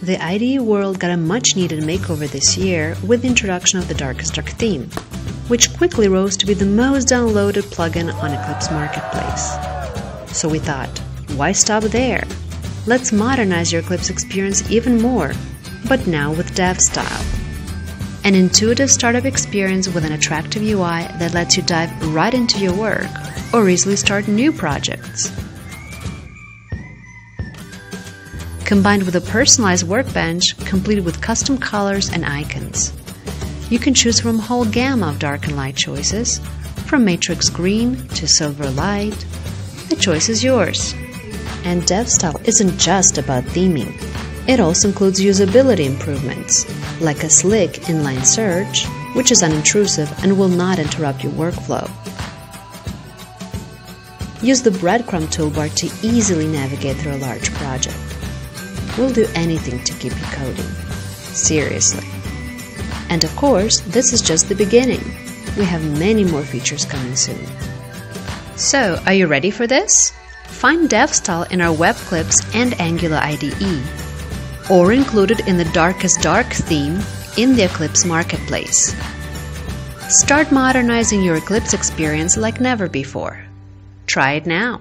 The IDE world got a much needed makeover this year with the introduction of the Darkest Dark theme, which quickly rose to be the most downloaded plugin on Eclipse Marketplace. So we thought, why stop there? Let's modernize your Eclipse experience even more, but now with DevStyle. An intuitive startup experience with an attractive UI that lets you dive right into your work or easily start new projects. Combined with a personalized workbench completed with custom colors and icons. You can choose from a whole gamma of dark and light choices, from matrix green to silver light. The choice is yours. And DevStyle isn't just about theming. It also includes usability improvements, like a slick inline search, which is unintrusive and will not interrupt your workflow. Use the breadcrumb toolbar to easily navigate through a large project. We'll do anything to keep you coding. Seriously. And of course, this is just the beginning. We have many more features coming soon. So, are you ready for this? Find DevStyle in our Webclipse and Angular IDE, or included in the Darkest Dark theme in the Eclipse Marketplace. Start modernizing your Eclipse experience like never before. Try it now.